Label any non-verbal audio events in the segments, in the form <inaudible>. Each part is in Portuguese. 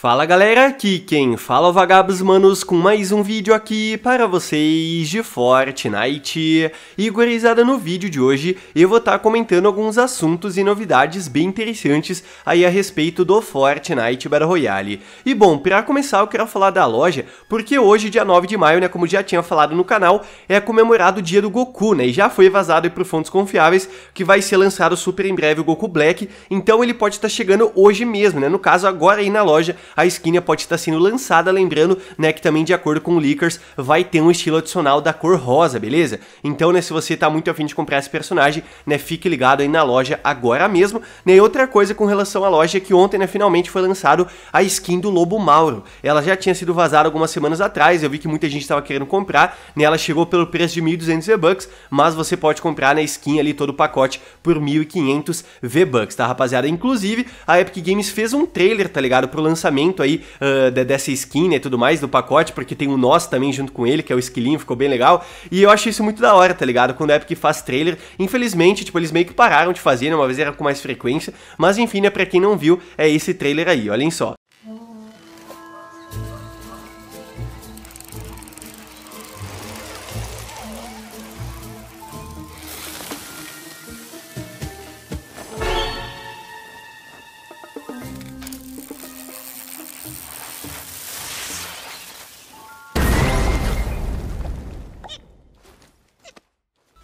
Fala galera, aqui quem fala é o Vagabos Manos com mais um vídeo aqui para vocês de Fortnite. E gurizada, no vídeo de hoje eu vou estar tá comentando alguns assuntos e novidades bem interessantes aí a respeito do Fortnite Battle Royale. E bom, para começar eu quero falar da loja, porque hoje, dia 9 de maio, né, como já tinha falado no canal, é comemorado o dia do Goku, né, e já foi vazado por fontes confiáveis que vai ser lançado super em breve o Goku Black, então ele pode estar tá chegando hoje mesmo, né, no caso agora aí na loja a skin pode estar sendo lançada, lembrando, né, que também de acordo com o Leakers vai ter um estilo adicional da cor rosa, beleza? Então, né, se você tá muito afim de comprar esse personagem, né, fique ligado aí na loja agora mesmo, né, e outra coisa com relação à loja é que ontem, né, finalmente foi lançado a skin do Lobo Mauro, ela já tinha sido vazada algumas semanas atrás, eu vi que muita gente estava querendo comprar, né, ela chegou pelo preço de 1.200 V-Bucks, mas você pode comprar na né, skin ali todo o pacote por 1.500 V-Bucks, tá, rapaziada? Inclusive, a Epic Games fez um trailer, tá ligado, pro lançamento aí uh, dessa skin né, e tudo mais do pacote, porque tem o nosso também junto com ele, que é o esquilinho, ficou bem legal. E eu acho isso muito da hora, tá ligado? Quando a Epic faz trailer, infelizmente, tipo, eles meio que pararam de fazer, né? Uma vez era com mais frequência, mas enfim, né, pra quem não viu, é esse trailer aí, olhem só.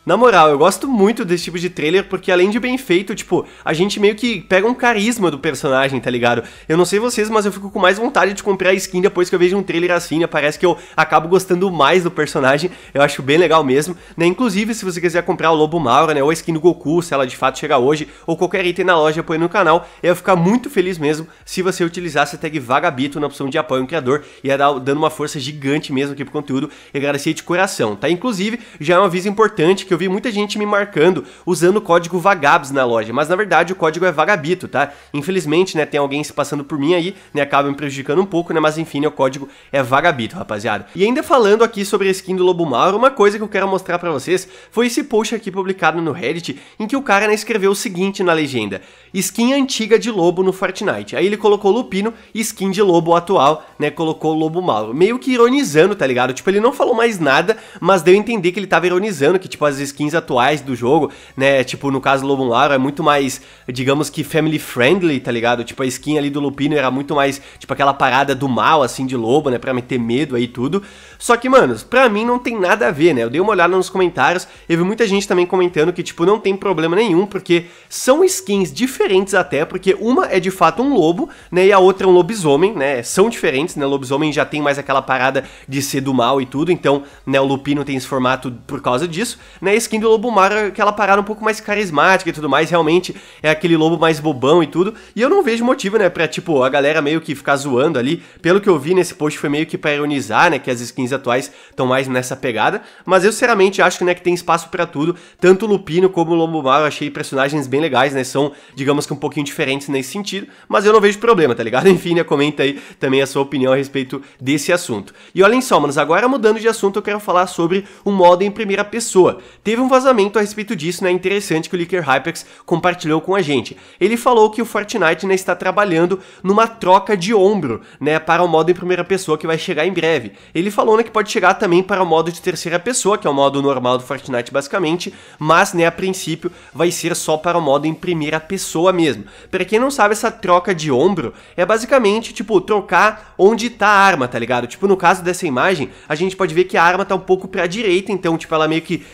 Na moral, eu gosto muito desse tipo de trailer porque além de bem feito, tipo, a gente meio que pega um carisma do personagem, tá ligado? Eu não sei vocês, mas eu fico com mais vontade de comprar a skin depois que eu vejo um trailer assim, né? Parece que eu acabo gostando mais do personagem, eu acho bem legal mesmo, né? Inclusive, se você quiser comprar o Lobo Maura, né? Ou a skin do Goku, se ela de fato chegar hoje, ou qualquer item na loja apoio no canal, eu ia ficar muito feliz mesmo se você utilizasse a tag Vagabito na opção de apoio no criador, ia dar, dando uma força gigante mesmo aqui pro conteúdo e agradecer de coração, tá? Inclusive, já é um aviso importante que eu vi muita gente me marcando usando o código Vagabs na loja, mas na verdade o código é Vagabito, tá? Infelizmente, né, tem alguém se passando por mim aí, né, acaba me prejudicando um pouco, né, mas enfim, né, o código é Vagabito, rapaziada. E ainda falando aqui sobre a skin do Lobo Mauro, uma coisa que eu quero mostrar pra vocês foi esse post aqui publicado no Reddit, em que o cara, né, escreveu o seguinte na legenda, skin antiga de lobo no Fortnite. Aí ele colocou Lupino e skin de lobo atual, né, colocou Lobo Mauro. Meio que ironizando, tá ligado? Tipo, ele não falou mais nada, mas deu a entender que ele tava ironizando, que tipo, as skins atuais do jogo, né? Tipo, no caso do Lobo Laro é muito mais, digamos que family friendly, tá ligado? Tipo, a skin ali do Lupino era muito mais, tipo, aquela parada do mal, assim, de lobo, né? Pra meter medo aí tudo. Só que, mano, pra mim não tem nada a ver, né? Eu dei uma olhada nos comentários, eu vi muita gente também comentando que, tipo, não tem problema nenhum, porque são skins diferentes até, porque uma é de fato um lobo, né? E a outra é um lobisomem, né? São diferentes, né? O lobisomem já tem mais aquela parada de ser do mal e tudo, então, né? O Lupino tem esse formato por causa disso, né? Skin do Lobo Mar é aquela parada um pouco mais carismática e tudo mais, realmente é aquele lobo mais bobão e tudo. E eu não vejo motivo, né, pra, tipo, a galera meio que ficar zoando ali. Pelo que eu vi nesse post foi meio que pra ironizar, né, que as skins atuais estão mais nessa pegada. Mas eu, sinceramente, acho né, que tem espaço para tudo. Tanto o Lupino como o Lobo Mal eu achei personagens bem legais, né, são, digamos que um pouquinho diferentes nesse sentido. Mas eu não vejo problema, tá ligado? <laughs> Enfim, né, comenta aí também a sua opinião a respeito desse assunto. E olhem só, manos, agora mudando de assunto, eu quero falar sobre o modo em primeira pessoa. Teve um vazamento a respeito disso, né, interessante que o Licker Hypex compartilhou com a gente. Ele falou que o Fortnite né, está trabalhando numa troca de ombro, né, para o modo em primeira pessoa que vai chegar em breve. Ele falou, né, que pode chegar também para o modo de terceira pessoa, que é o modo normal do Fortnite basicamente, mas, né, a princípio vai ser só para o modo em primeira pessoa mesmo. Para quem não sabe, essa troca de ombro é basicamente, tipo, trocar onde está a arma, tá ligado? Tipo, no caso dessa imagem, a gente pode ver que a arma está um pouco para a direita, então, tipo, ela meio que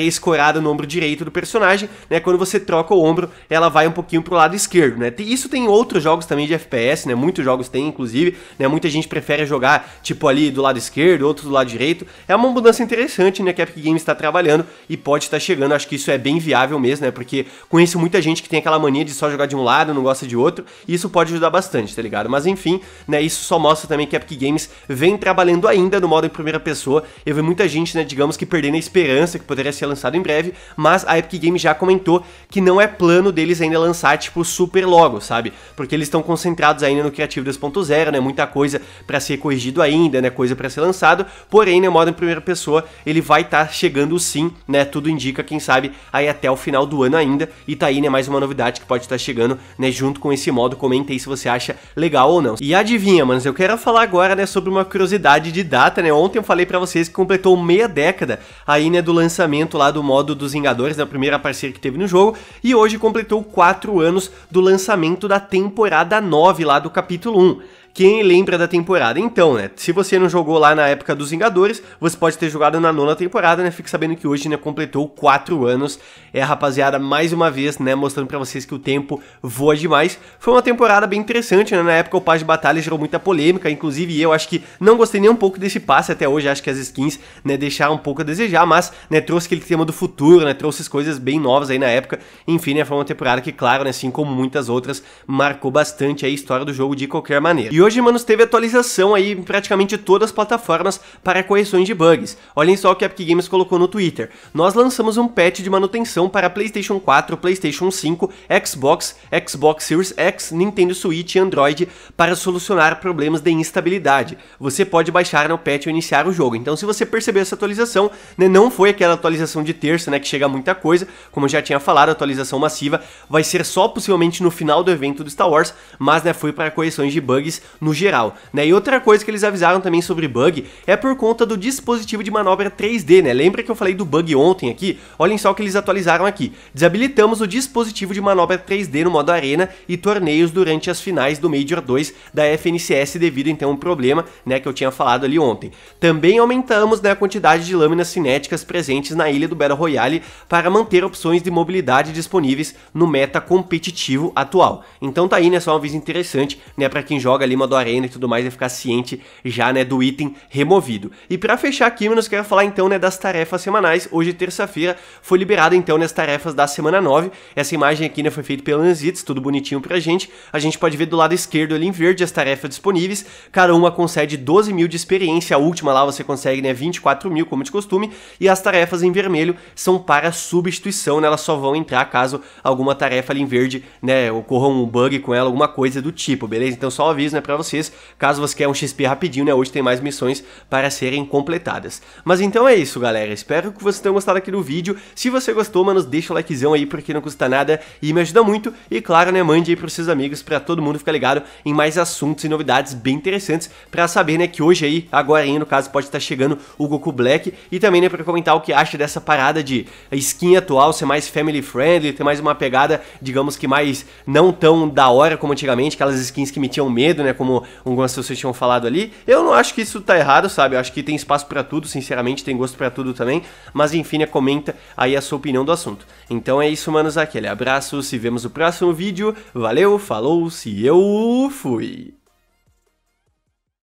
estaria escorada no ombro direito do personagem, né? Quando você troca o ombro, ela vai um pouquinho pro lado esquerdo, né? Isso tem outros jogos também de FPS, né? Muitos jogos têm, inclusive, né? Muita gente prefere jogar, tipo, ali do lado esquerdo, outros do lado direito. É uma mudança interessante, né? Que a Epic Games está trabalhando e pode estar chegando. Acho que isso é bem viável mesmo, né? Porque conheço muita gente que tem aquela mania de só jogar de um lado, não gosta de outro, e isso pode ajudar bastante, tá ligado? Mas enfim, né? Isso só mostra também que a Epic Games vem trabalhando ainda no modo em primeira pessoa. Eu vi muita gente, né? Digamos que perdendo a esperança que poderia ser lançado em breve, mas a Epic Games já comentou que não é plano deles ainda lançar, tipo, super logo, sabe? Porque eles estão concentrados ainda no Criativo 2.0, né? Muita coisa para ser corrigido ainda, né? Coisa para ser lançado. Porém, né, modo em primeira pessoa, ele vai estar tá chegando sim, né? Tudo indica, quem sabe, aí até o final do ano ainda. E tá aí, né, mais uma novidade que pode estar tá chegando, né, junto com esse modo. Comenta aí se você acha legal ou não. E adivinha, manos, eu quero falar agora, né, sobre uma curiosidade de data, né? Ontem eu falei para vocês que completou meia década aí, né, do lançamento lá do modo dos Vingadores, na né, primeira parceria que teve no jogo, e hoje completou 4 anos do lançamento da temporada 9 lá do capítulo 1 quem lembra da temporada. Então, né, se você não jogou lá na época dos Vingadores, você pode ter jogado na nona temporada, né, fique sabendo que hoje, né, completou 4 anos. É, rapaziada, mais uma vez, né, mostrando para vocês que o tempo voa demais. Foi uma temporada bem interessante, né, na época o passe de batalha gerou muita polêmica, inclusive eu acho que não gostei nem um pouco desse passe até hoje, acho que as skins, né, deixaram um pouco a desejar, mas, né, trouxe aquele tema do futuro, né, trouxe coisas bem novas aí na época. Enfim, né, foi uma temporada que, claro, né, assim como muitas outras, marcou bastante a história do jogo de qualquer maneira. E e hoje, manos, teve atualização aí em praticamente todas as plataformas para correções de bugs. Olhem só o que a Epic Games colocou no Twitter. Nós lançamos um patch de manutenção para PlayStation 4, PlayStation 5, Xbox, Xbox Series X, Nintendo Switch e Android para solucionar problemas de instabilidade. Você pode baixar no patch ou iniciar o jogo. Então, se você percebeu essa atualização, né, não foi aquela atualização de terça, né, que chega muita coisa, como eu já tinha falado, atualização massiva vai ser só possivelmente no final do evento do Star Wars, mas né, foi para correções de bugs no geral, né? E outra coisa que eles avisaram também sobre bug é por conta do dispositivo de manobra 3D, né? Lembra que eu falei do bug ontem aqui? Olhem só o que eles atualizaram aqui. Desabilitamos o dispositivo de manobra 3D no modo arena e torneios durante as finais do Major 2 da FNCS devido então a um problema, né, que eu tinha falado ali ontem. Também aumentamos né, a quantidade de lâminas cinéticas presentes na ilha do Battle Royale para manter opções de mobilidade disponíveis no meta competitivo atual. Então tá aí, né, só um aviso interessante, né, para quem joga ali modo arena e tudo mais e ficar ciente já, né, do item removido. E para fechar aqui, menos quero falar então, né, das tarefas semanais. Hoje, terça-feira, foi liberado então nas tarefas da semana 9. Essa imagem aqui, né, foi feita pelo Anzits, tudo bonitinho pra gente. A gente pode ver do lado esquerdo ali em verde as tarefas disponíveis. Cada uma concede 12 mil de experiência, a última lá você consegue, né, 24 mil, como de costume. E as tarefas em vermelho são para substituição, né, elas só vão entrar caso alguma tarefa ali em verde, né, ocorra um bug com ela, alguma coisa do tipo, beleza? Então só aviso, né, para vocês, caso você quer um XP rapidinho, né? Hoje tem mais missões para serem completadas. Mas então é isso, galera. Espero que vocês tenham gostado aqui do vídeo. Se você gostou, manos, deixa o likezão aí porque não custa nada e me ajuda muito. E claro, né, mande aí pros seus amigos para todo mundo ficar ligado em mais assuntos e novidades bem interessantes para saber, né, que hoje aí, agora aí, no caso, pode estar chegando o Goku Black e também, né, para comentar o que acha dessa parada de skin atual ser mais family friendly, ter mais uma pegada, digamos que mais não tão da hora como antigamente, aquelas skins que metiam medo, né, como algumas pessoas tinham falado ali. Eu não acho que isso tá errado, sabe? Eu acho que tem espaço para tudo, sinceramente, tem gosto para tudo também. Mas enfim, né, comenta aí a sua opinião do assunto. Então é isso, manos, aquele abraço, se vemos no próximo vídeo. Valeu, falou, se eu fui.